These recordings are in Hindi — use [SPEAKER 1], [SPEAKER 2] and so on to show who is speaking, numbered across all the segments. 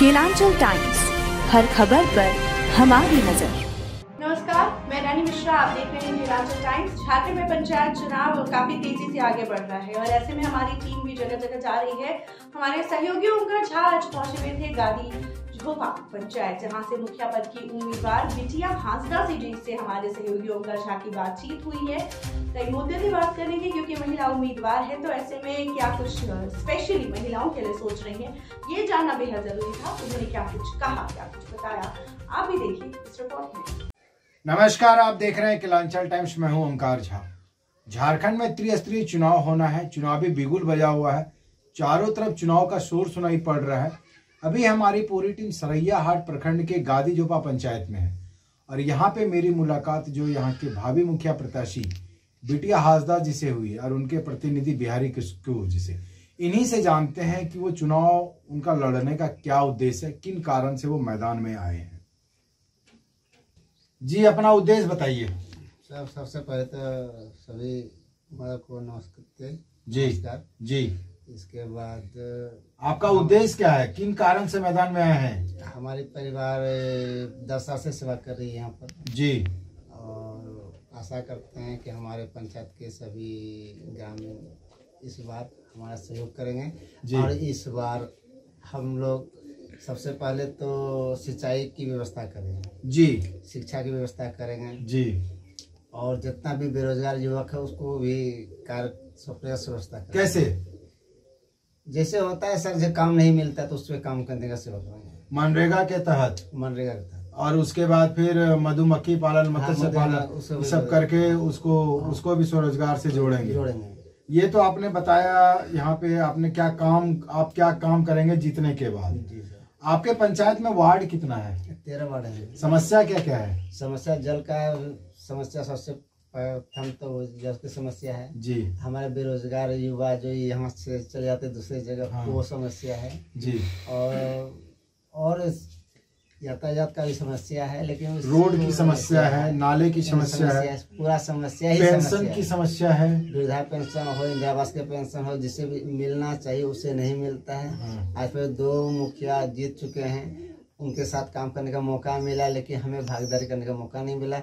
[SPEAKER 1] केलांचल टाइम्स, हर खबर पर हमारी नज़र।
[SPEAKER 2] नमस्कार, मैं रानी मिश्रा, आप देख रहे हैं केलांचल टाइम्स। झारखंड में पंचायत चुनाव काफ़ी तेज़ी से आगे बढ़ रहा है और ऐसे में हमारी टीम भी जगह जगह जा रही है। हमारे सहयोगी ओंकार झा आज पहुँचे हुए थे गादी झोपा पंचायत जहाँ से मुखिया पद की उम्मीदवार बिटिया हांसदा से जिससे हमारे सहयोगी ओंकार झा की बातचीत हुई है। कई मुद्दे की बात करेंगे क्योंकि महिला उम्मीदवार है तो ऐसे में क्या कुछ स्पेशली महिलाओं के लिए सोच रही हैं, ये जानना बेहद ज़रूरी था, उन्होंने क्या कुछ कहा, क्या कुछ बताया, आप भी देखिए इस रिपोर्ट में।
[SPEAKER 3] नमस्कार, आप देख रहे हैं किलांचल टाइम्स, में हूँ ओंकार झा। झारखंड में त्रिस्तरीय चुनाव होना है, चुनावी बिगुल बजा हुआ है, चारों तरफ़ चुनाव का शोर सुनाई पड़ रहा है अभी हमारी पूरी टीम सरैया हाट प्रखंड के गादी जोपा पंचायत में है। और यहाँ पे मेरी मुलाकात जो यहाँ के भावी मुखिया प्रत्याशी बिटिया हासदा जी से हुई और उनके प्रतिनिधि बिहारी किस्कू जी से इन्हीं से जानते हैं कि वो चुनाव उनका लड़ने का क्या उद्देश्य है किन कारण से वो मैदान में आए हैं। जी अपना उद्देश्य बताइए।
[SPEAKER 4] सब सबसे पहले तो सभी को नमस्कार
[SPEAKER 3] जी
[SPEAKER 4] नमस्कार।
[SPEAKER 3] जी।
[SPEAKER 4] इसके बाद
[SPEAKER 3] आपका उद्देश्य क्या है? किन कारण से मैदान में आए हैं?
[SPEAKER 4] हमारे परिवार दस साल से सेवा कर रही है यहाँ पर।
[SPEAKER 3] जी।
[SPEAKER 4] और आशा करते हैं कि हमारे पंचायत के सभी ग्रामीण इस बार हमारा सहयोग करेंगे।
[SPEAKER 3] जी।
[SPEAKER 4] और इस बार हम लोग सबसे पहले तो सिंचाई की व्यवस्था करेंगे।
[SPEAKER 3] जी।
[SPEAKER 4] शिक्षा की व्यवस्था करेंगे।
[SPEAKER 3] जी।
[SPEAKER 4] और जितना भी बेरोजगार युवक है उसको भी कार्य व्यवस्था
[SPEAKER 3] कैसे?
[SPEAKER 4] जैसे होता है सर जो काम नहीं मिलता तो उस पर काम करने का सेवा करेंगे
[SPEAKER 3] मनरेगा के तहत?
[SPEAKER 4] मनरेगा के तहत।
[SPEAKER 3] और उसके बाद फिर मधुमक्खी पालन मत्स्य
[SPEAKER 4] हाँ,
[SPEAKER 3] पालन
[SPEAKER 4] उसको
[SPEAKER 3] ये
[SPEAKER 4] भी
[SPEAKER 3] सब करके उसको उसको भी स्वरोजगार से जोड़ेंगे।
[SPEAKER 4] जोड़ेंगे।
[SPEAKER 3] ये तो आपने बताया यहाँ पे आपने क्या काम आप क्या काम करेंगे जीतने के बाद? आपके पंचायत में वार्ड कितना है?
[SPEAKER 4] तेरह वार्ड है।
[SPEAKER 3] समस्या क्या क्या है?
[SPEAKER 4] समस्या जल का है समस्या सबसे प्रथम तो जल की समस्या है
[SPEAKER 3] जी।
[SPEAKER 4] हमारे बेरोजगार युवा जो यहाँ से चले जाते दूसरी जगह
[SPEAKER 3] हाँ।
[SPEAKER 4] वो समस्या है।
[SPEAKER 3] जी।
[SPEAKER 4] और और यातायात का भी समस्या है लेकिन
[SPEAKER 3] रोड की समस्या है नाले की समस्या है।
[SPEAKER 4] पूरा समस्या ही
[SPEAKER 3] पेंशन की। समस्या है।
[SPEAKER 4] वृद्धा पेंशन हो इंदिरा आवास के पेंशन हो जिसे भी मिलना चाहिए उसे नहीं मिलता है।
[SPEAKER 3] हाँ।
[SPEAKER 4] आज फिर दो मुखिया जीत चुके हैं उनके साथ काम करने का मौका मिला लेकिन हमें भागीदारी करने का मौका नहीं मिला।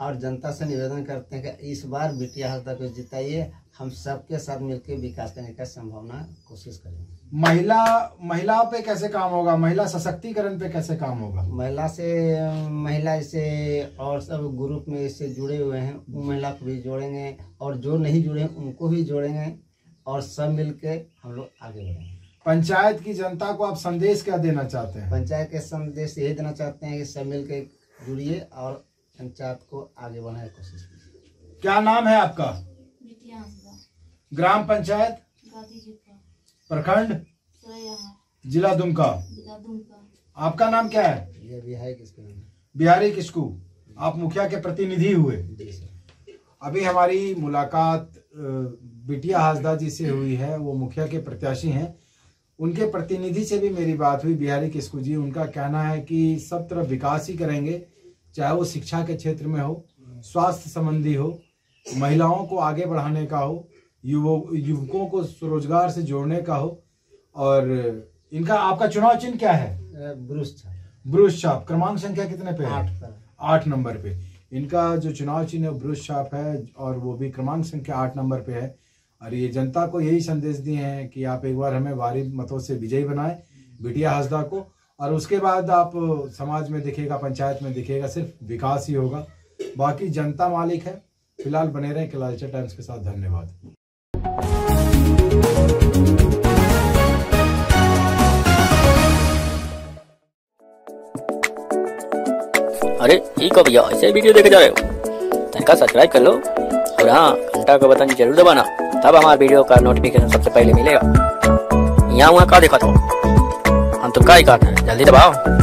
[SPEAKER 4] और जनता से निवेदन करते हैं कि इस बार बिटिया हस्ता को जिताइए। हम सबके साथ मिलकर विकास करने का संभावना कोशिश करेंगे।
[SPEAKER 3] महिला महिलाओं पे कैसे काम होगा? महिला सशक्तिकरण पे कैसे काम होगा?
[SPEAKER 4] महिला से महिला जैसे और सब ग्रुप में इससे जुड़े हुए हैं। उन महिला को भी जोड़ेंगे और जो नहीं जुड़े हैं उनको भी जोड़ेंगे और सब मिलके हम लोग आगे बढ़ेंगे।
[SPEAKER 3] पंचायत की जनता को आप संदेश क्या देना चाहते हैं?
[SPEAKER 4] पंचायत के संदेश यही देना चाहते हैं कि सब मिल के जुड़िए और पंचायत को आगे बढ़ाने की कोशिश कीजिए।
[SPEAKER 3] क्या नाम है आपका? ग्राम पंचायत? प्रखंड? जिला दुमका।
[SPEAKER 5] जिला दुमका।
[SPEAKER 3] आपका नाम क्या है?
[SPEAKER 4] ये है किसके नाम
[SPEAKER 3] बिहारी किस्कू? आप मुखिया के प्रतिनिधि हुए। अभी हमारी मुलाकात बिटिया हासदा जी से हुई है। वो मुखिया के प्रत्याशी हैं। उनके प्रतिनिधि से भी मेरी बात हुई बिहारी किस्कू जी। उनका कहना है कि सब तरफ़ विकास ही करेंगे। चाहे वो शिक्षा के क्षेत्र में हो स्वास्थ्य संबंधी हो महिलाओं को आगे बढ़ाने का हो युवक युवकों को स्वरोजगार से जोड़ने का हो और इनका आपका चुनाव चिन्ह क्या है?
[SPEAKER 4] ब्रुस
[SPEAKER 3] छाप। क्रमांक संख्या कितने पे है?
[SPEAKER 4] आठ पर।
[SPEAKER 3] आठ नंबर पे। इनका जो चुनाव चिन्ह है ब्रुश छाप है और वो भी क्रमांक संख्या आठ नंबर पे है। और ये जनता को यही संदेश दिए हैं कि आप एक बार हमें भारी मतों से विजयी बनाएँ बिटिया हसदा को और उसके बाद आप समाज में दिखेगा, पंचायत में दिखेगा, सिर्फ़ विकास ही होगा। बाकी जनता मालिक है। फ़िलहाल बने रहें किलालचर टाइम्स के साथ। धन्यवाद।
[SPEAKER 6] अरे, ठीक है भैया, ऐसे वीडियो देखे जा रहे हो तनिका सब्सक्राइब कर लो। और हाँ घंटा का बटन ज़रूर दबाना। तब हमारे वीडियो का नोटिफिकेशन सबसे पहले मिलेगा। यहाँ वहाँ का देखा हम तो ही काट रहे हैं जल्दी दबाओ